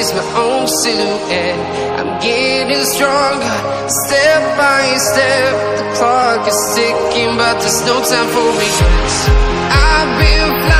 just my own silhouette. I'm getting stronger, step by step. The clock is ticking, but there's no time for regrets. I've been flying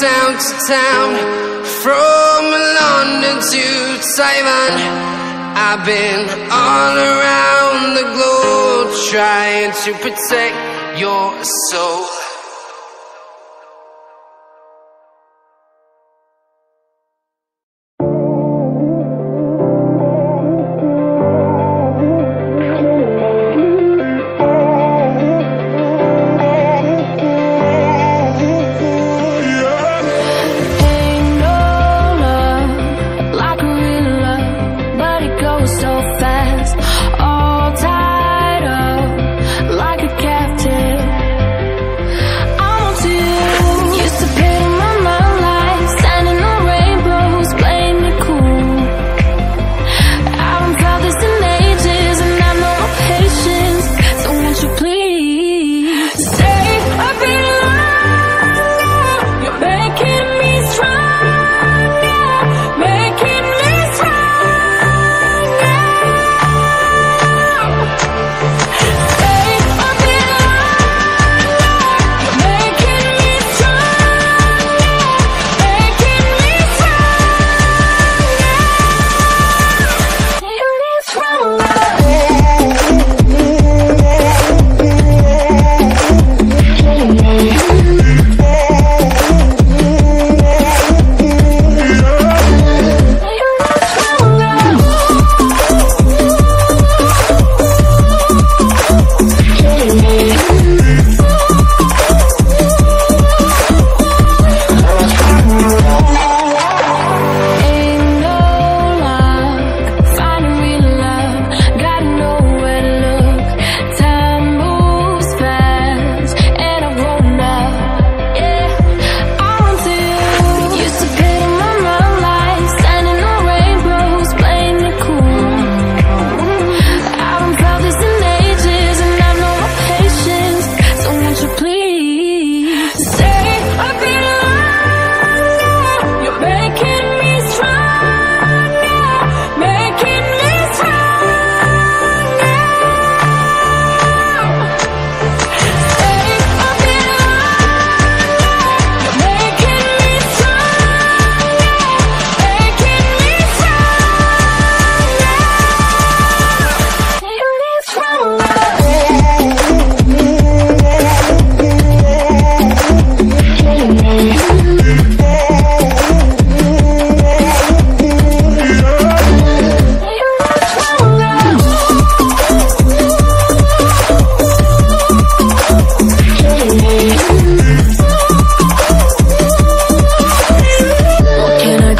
Town to town, from London to Taiwan. I've been all around the globe trying to protect your soul.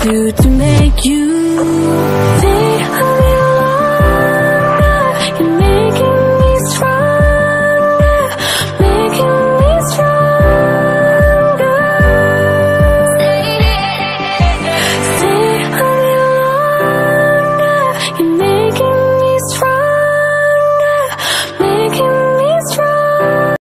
do to make you